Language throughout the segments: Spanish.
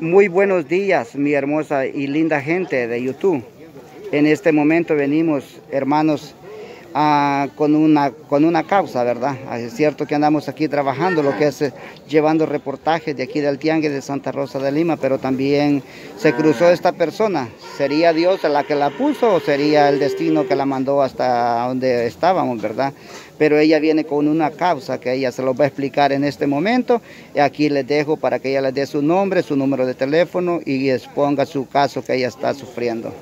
Muy buenos días, mi hermosa y linda gente de YouTube. En este momento venimos, hermanos, con, una, con una causa, ¿verdad? Ah, es cierto que andamos aquí trabajando, lo que es eh, llevando reportajes de aquí del Tiangue de Santa Rosa de Lima, pero también se cruzó esta persona. ¿Sería Dios la que la puso o sería el destino que la mandó hasta donde estábamos, verdad? Pero ella viene con una causa que ella se lo va a explicar en este momento. Aquí les dejo para que ella le dé su nombre, su número de teléfono y exponga su caso que ella está sufriendo.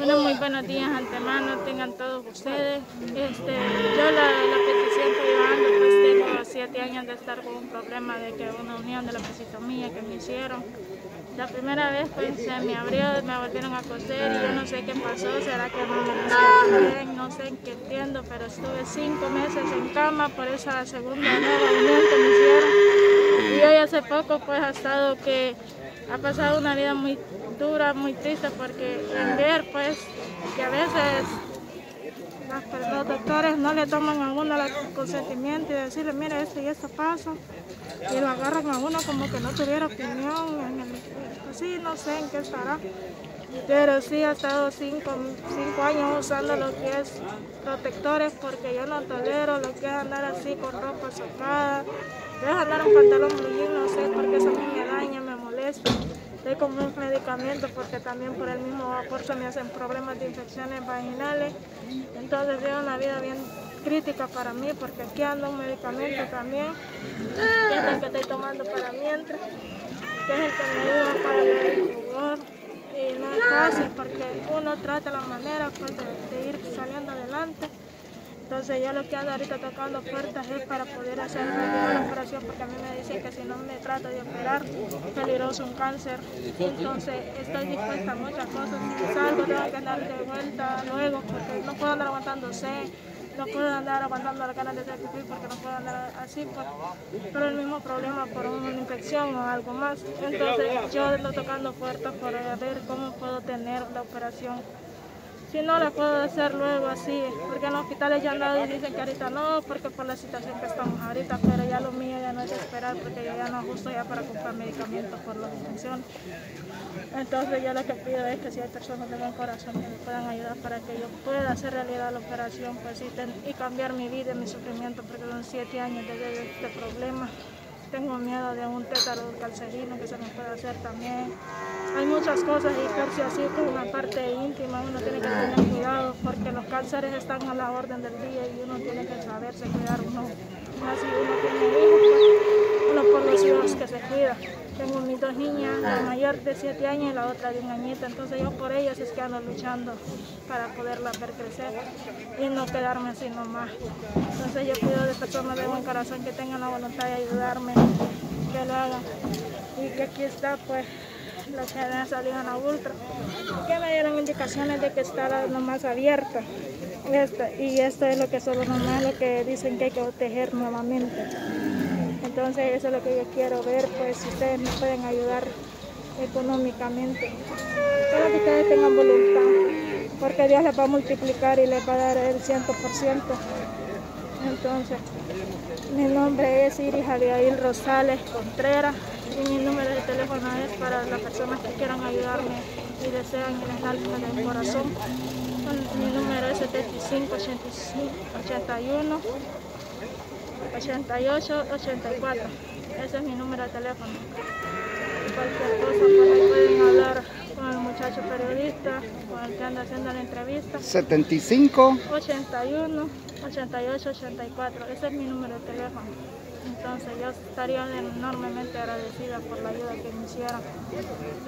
Bueno, muy buenos días antemano, tengan todos ustedes. Este, yo la, petición que yo ando, pues tengo siete años de estar con un problema de que una unión de la mía que me hicieron. La primera vez pues se me abrió, me volvieron a coser y yo no sé qué pasó, será que no me bien, no sé en qué entiendo, pero estuve cinco meses en cama por esa segunda nueva unión que me hicieron. Y hoy hace poco pues ha estado que ha pasado una vida muy dura, muy triste porque en ver pues que a veces los doctores no le toman a uno el consentimiento y decirle, mire, esto y esto pasa, y lo agarran a uno como que no tuviera opinión, en pues sí, no sé en qué estará. Pero sí ha estado cinco, cinco, años usando lo que es protectores porque yo no tolero lo que es andar así con ropa sacada. Deja andar un pantalón blue no sé, porque eso me daña, me molesta. Estoy con un medicamento porque también por el mismo vapor se me hacen problemas de infecciones vaginales. Entonces veo una vida bien crítica para mí porque aquí ando un medicamento también, que es el que estoy tomando para mientras, que es el que me ayuda para el fútbol. Y no es fácil porque uno trata la manera de ir saliendo adelante. Entonces yo lo que ando ahorita tocando puertas es para poder hacer una operación porque a mí me dicen que si no me trato de operar, es peligroso un cáncer. Entonces estoy dispuesta a muchas cosas. Si salgo tengo que andar de vuelta luego porque no puedo andar aguantándose no puedo andar aguantando la ganas de hacer porque no puedo andar así por, por, el mismo problema, por una infección o algo más. Entonces yo ando tocando puertas para ver cómo puedo tener la operación si no la puedo hacer luego así, porque en los hospitales ya nadie dicen que ahorita no, porque por la situación que estamos ahorita, pero ya lo mío ya no es esperar, porque yo ya no ajusto ya para comprar medicamentos por la infección. Entonces yo lo que pido es que si hay personas de buen corazón que me puedan ayudar para que yo pueda hacer realidad la operación pues, y, y cambiar mi vida y mi sufrimiento, porque son siete años de este problema. Tengo miedo de un tétaro calcerino que se me puede hacer también. Hay muchas cosas y cárcel así con una parte íntima, uno tiene que tener cuidado porque los cánceres están a la orden del día y uno tiene que saberse cuidar uno. Así uno tiene hijos, pues, uno por los hijos que se cuida. Tengo mis dos niñas, la mayor de 7 años y la otra de un añito, entonces yo por ellas es que ando luchando para poderla ver crecer y no quedarme así nomás. Entonces yo pido de personas de buen corazón que tengan la voluntad de ayudarme, que lo hagan. Y que aquí está pues la que me salido en la ultra, que me dieron indicaciones de que está nomás abierta. y esto es lo que solo nomás lo que dicen que hay que tejer nuevamente. Entonces eso es lo que yo quiero ver, pues si ustedes me pueden ayudar económicamente. Espero que ustedes tengan voluntad, porque Dios les va a multiplicar y les va a dar el 100%. Entonces, mi nombre es Iris Abigail Rosales Contreras y mi número de teléfono es para las personas que quieran ayudarme y desean el análisis del corazón. Mi número es 75 81 88 84. Ese es mi número de teléfono. Cualquier cosa, pues pueden hablar con el muchacho periodista, con el que anda haciendo la entrevista. 75 81 88 84. Ese es mi número de teléfono. Entonces yo estaría enormemente agradecida por la ayuda que me hicieron.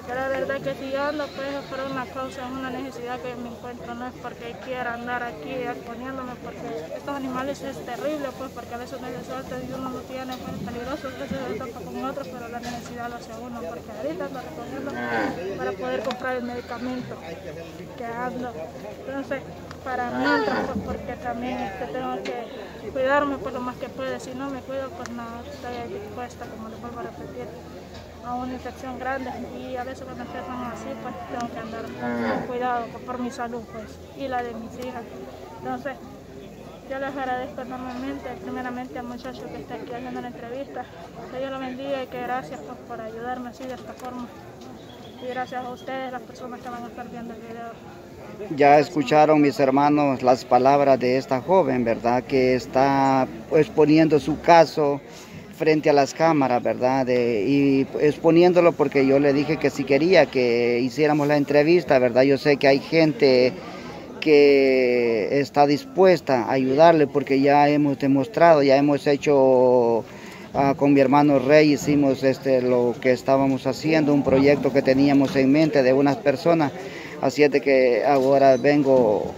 Pero la verdad que si pues por una causa, una necesidad que me encuentro, no es porque quiera andar aquí exponiéndome, porque estos animales es terrible pues porque a veces no y uno no tiene pues peligroso, veces se toca con otros, pero la necesidad lo hace uno, porque ahorita ando recogiendo para poder comprar el medicamento que ando. Entonces, para mí, pues, porque también tengo que cuidarme por lo más que pueda, si no me cuido pues estoy dispuesta, como les vuelvo a repetir, a una infección grande y a veces cuando empiezan así pues tengo que andar con cuidado por mi salud pues y la de mis hijas. Entonces, Yo les agradezco enormemente, primeramente al muchacho que está aquí haciendo la entrevista. Que Dios lo bendiga y que gracias pues, por ayudarme así de esta forma. Y gracias a ustedes, las personas que van a estar viendo el video. Ya escucharon mis hermanos las palabras de esta joven, ¿verdad? Que está exponiendo su caso frente a las cámaras, ¿verdad? Y exponiéndolo porque yo le dije que si quería que hiciéramos la entrevista, ¿verdad? Yo sé que hay gente que está dispuesta a ayudarle porque ya hemos demostrado, ya hemos hecho ah, con mi hermano Rey, hicimos este, lo que estábamos haciendo, un proyecto que teníamos en mente de unas personas, así es de que ahora vengo